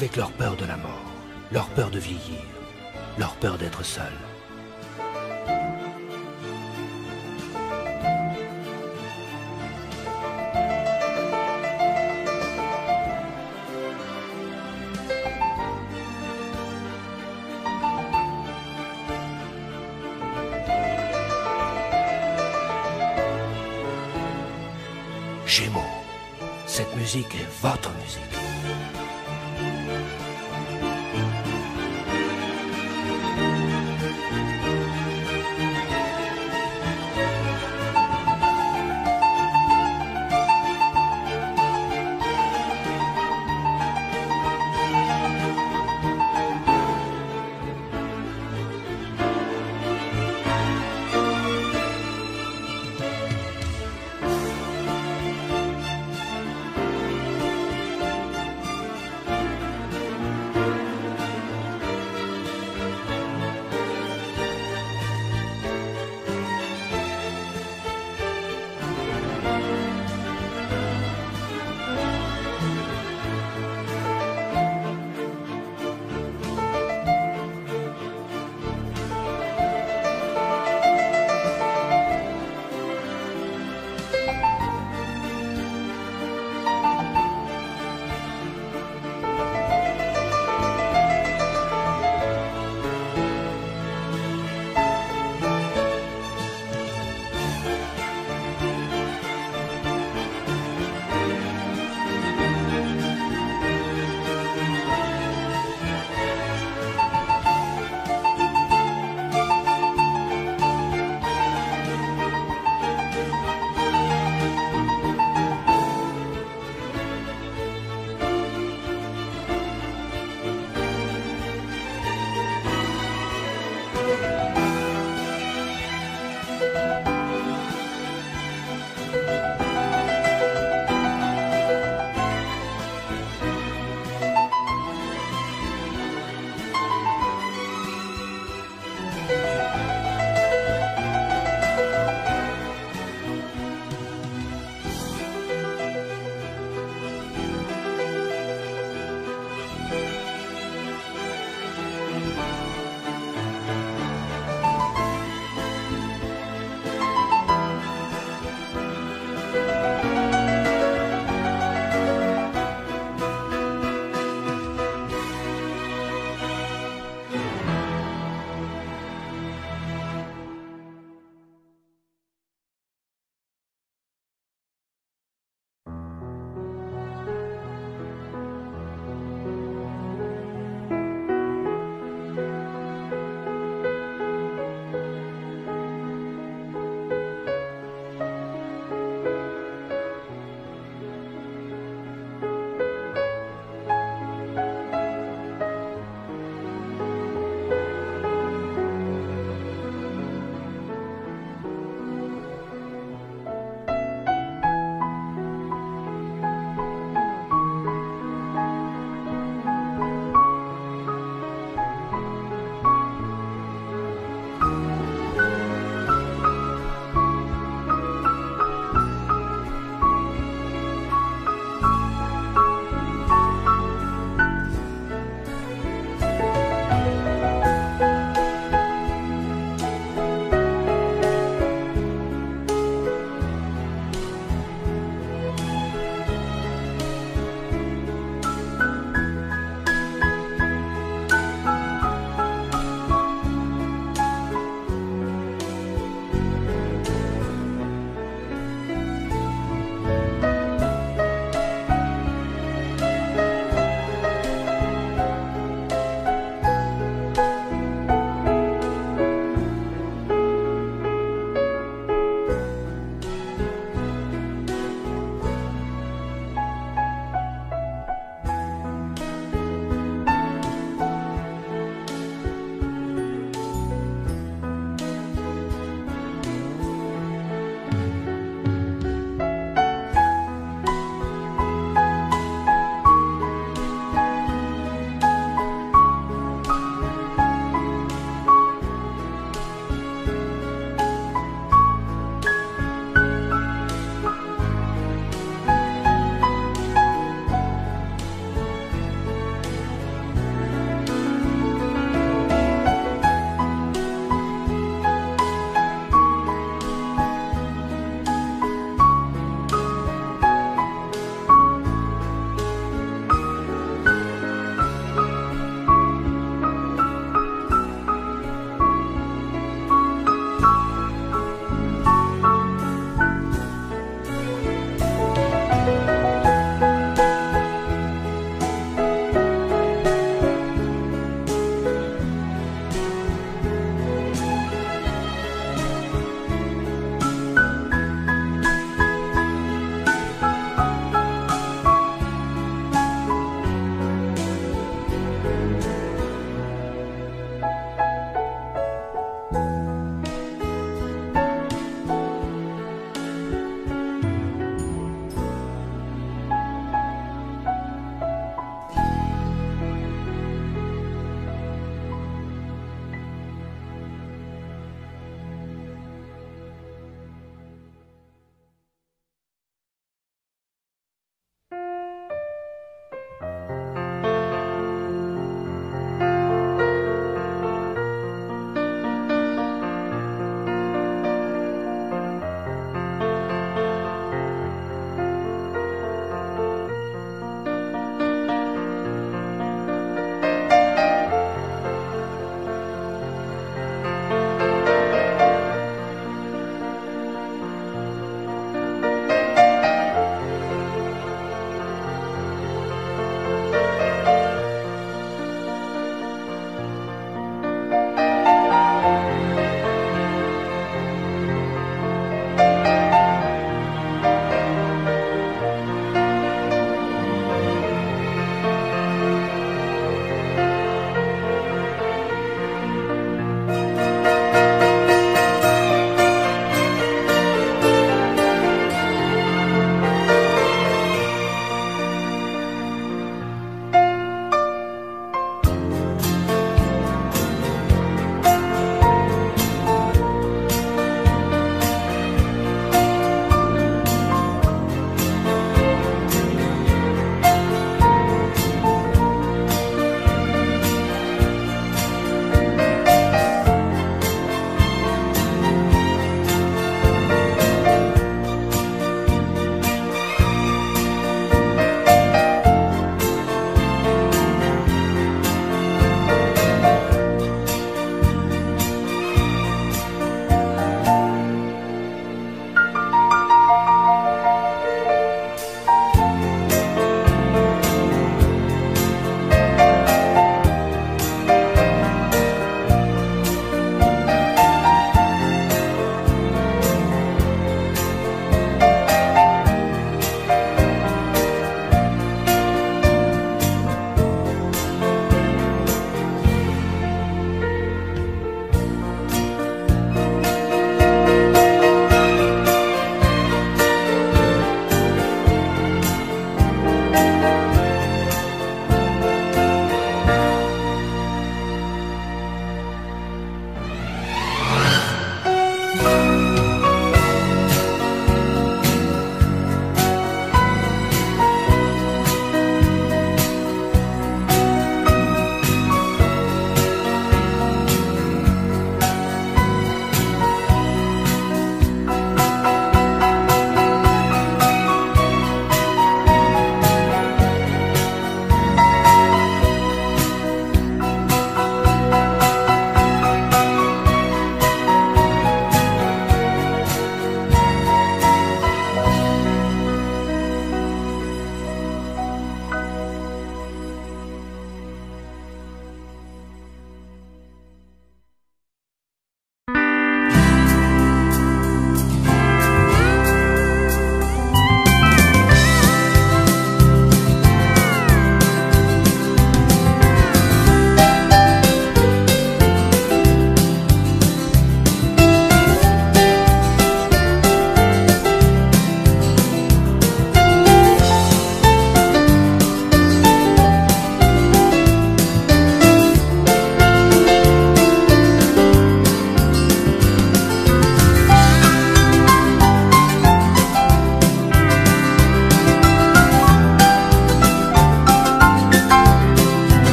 Avec leur peur de la mort, leur peur de vieillir, leur peur d'être seul. Gémeaux, cette musique est votre musique.